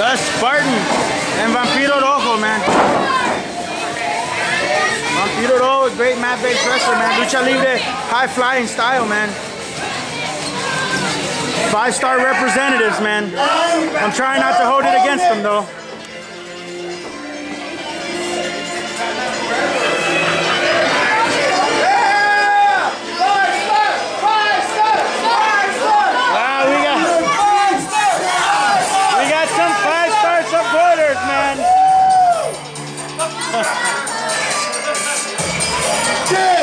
The Spartan and Vampiro Rojo, man. Vampiro Rojo, is great mat-based wrestler, man. Lucha Libre, high-flying style, man. Five-star representatives, man. I'm trying not to hold it against them, though. Holy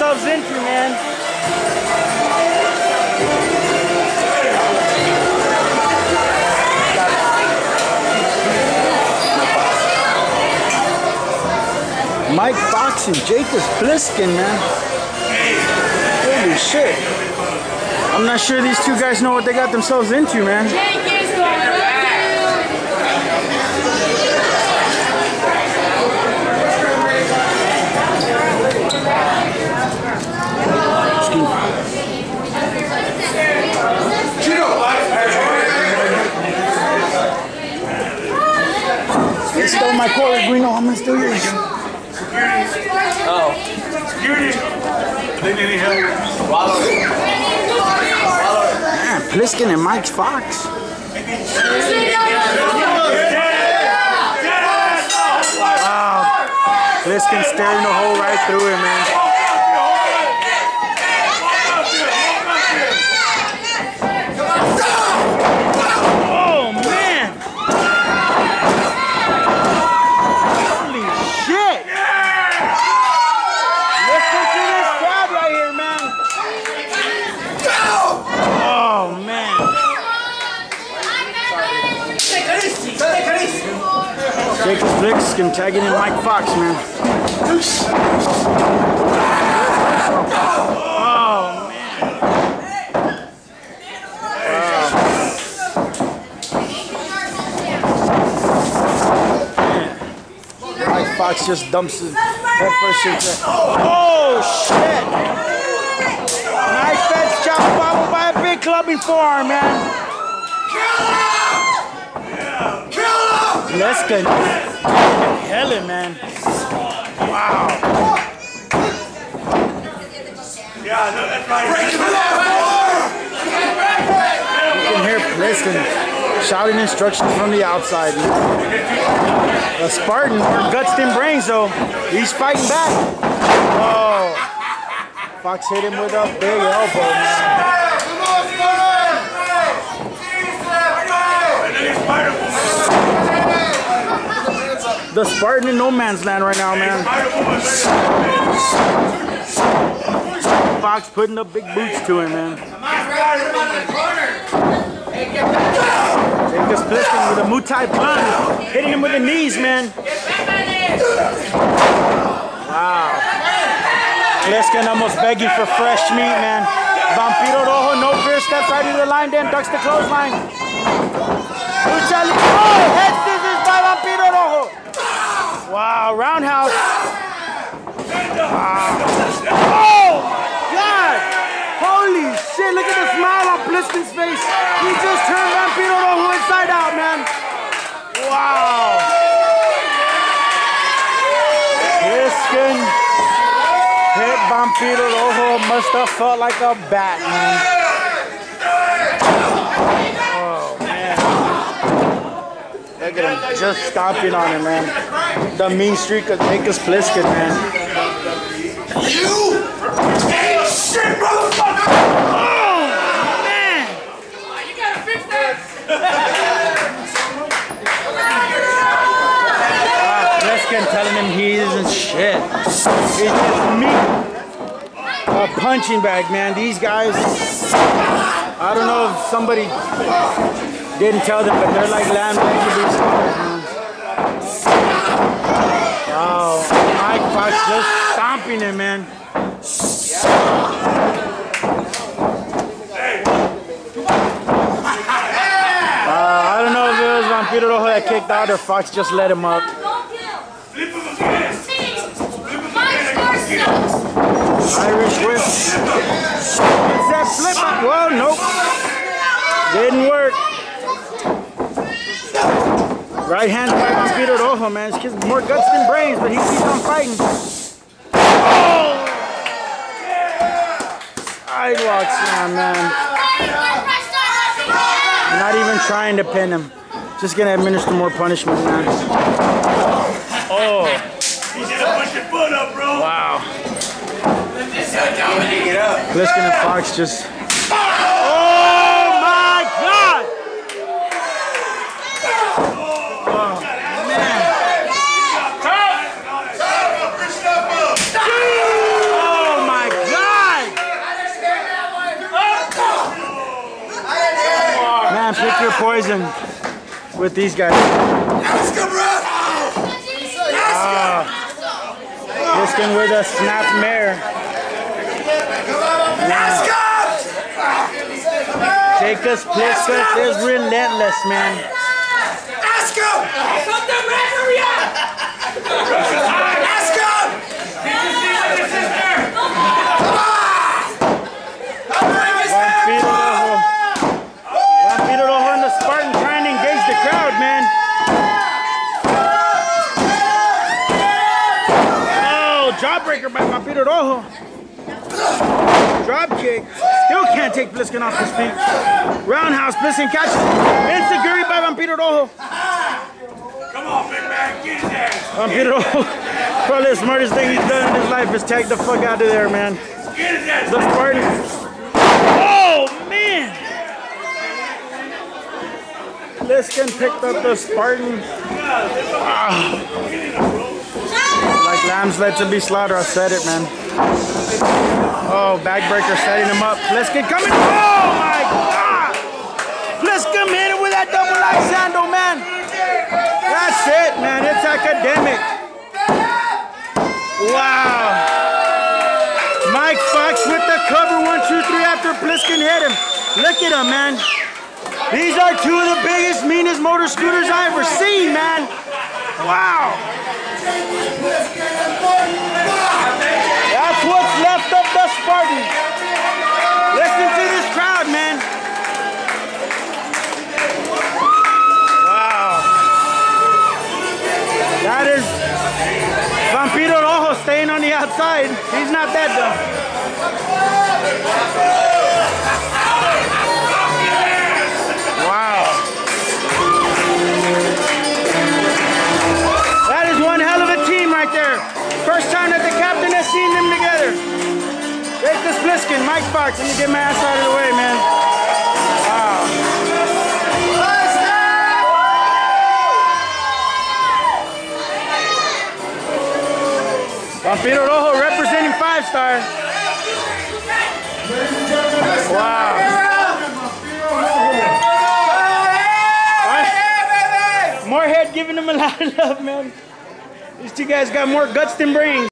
they got themselves into, man. Mike Fox and Jaykus Pliskin, man. Holy shit. I'm not sure these two guys know what they got themselves into, man. They stole my quarter, Guino. I'm gonna steal yours. Man, Pliskin and Mike Fox. Wow. Pliskin staring the hole right through it, man. Oh, man. Holy shit. Listen to this crowd right here, man. Oh, man. Jaykus Pliskin tagging in Mike Fox, man. Oh, man. Mike Fox just dumps his head first into Oh shit! Nice fence chop followed by a big clubbing forearm, man. Let's go. Helen, man. Wow. You can hear Pliskin shouting instructions from the outside. The Spartan, or guts and brains though, he's fighting back. Oh, Fox hit him with a big elbow, man. The Spartan in no man's land right now, man. Fox putting up big boots to him, man. Jaykus Pliskin with a Muay punch, hitting him with the knees, man. Wow. Pliskin almost begging for fresh meat, man. Vampiro Rojo, no fear, steps right into the line, then ducks the clothesline. Lucha Libre. Oh, head scissors by Vampiro Rojo. Wow, roundhouse. Wow. Oh my God! Holy shit! Look at the smile on Pliskin's face. He just turned Vampiro Rojo inside out, man. Wow. Pliskin hit Vampiro Rojo. Must have felt like a bat, man. Oh man. Look at him just stomping on him, man. The mean streak could make us blisket, man. You ain't shit, motherfucker! Oh, man! Oh, you gotta fix that! ah, telling him he isn't shit. It's just me. A punching bag, man. These guys, I don't know if somebody didn't tell them, but they're like lamb. Wow, Mike Fox just stomping him, man. Uh, I don't know if it was Vampiro Rojo that kicked out or Fox just let him up. Irish whip. It's that flip. Well, nope. Didn't work. Right hand by Vampiro Rojo, man. This kid's more guts than brains, but he keeps on fighting. Oh! Sidewalk slam, man. Not even trying to pin him. Just gonna administer more punishment, man. Oh. You should have put your foot up, bro. Wow. Get up. Pliskin and Fox just. Oh my God! Oh man! Oh my God! Man, pick your poison with these guys. Bro. Pliskin with a snap mare. Jaykus Pliskin is relentless, man. Let's go. Something hurry up. Let's go. Vampiro Rojo. Vampiro Rojo and the Spartan trying to engage the crowd, man. Oh, jawbreaker by Vampiro Rojo. Drop kick. Still can't take Pliskin off his feet. Roundhouse, Pliskin catches. Enzuigiri by Vampiro Rojo. Come on, big man. Get in there. Vampiro Rojo. Probably the smartest thing he's done in his life is tag the fuck out of there, man. Get in there. The Spartan. Oh, man. Pliskin picked up the Spartan. Ah. Lambs led to be slaughtered. I said it, man. Oh, backbreaker setting him up. Pliskin coming. Oh, my God. Pliskin hit it with that double axe handle, man. That's it, man. It's academic. Wow. Mike Fox with the cover, one, two, three after Pliskin hit him. Look at him, man. These are two of the biggest, meanest motor scooters I ever seen, man. Wow. That's what's left of the Spartan. Listen to this crowd, man. Wow. That is Vampiro Rojo staying on the outside. He's not dead, dumb. Jacob Mike Fox. Let me get my ass out of the way, man. Wow. Vampiro Rojo representing Five Star. Wow. Morehead giving him a lot of love, man. These two guys got more guts than brains.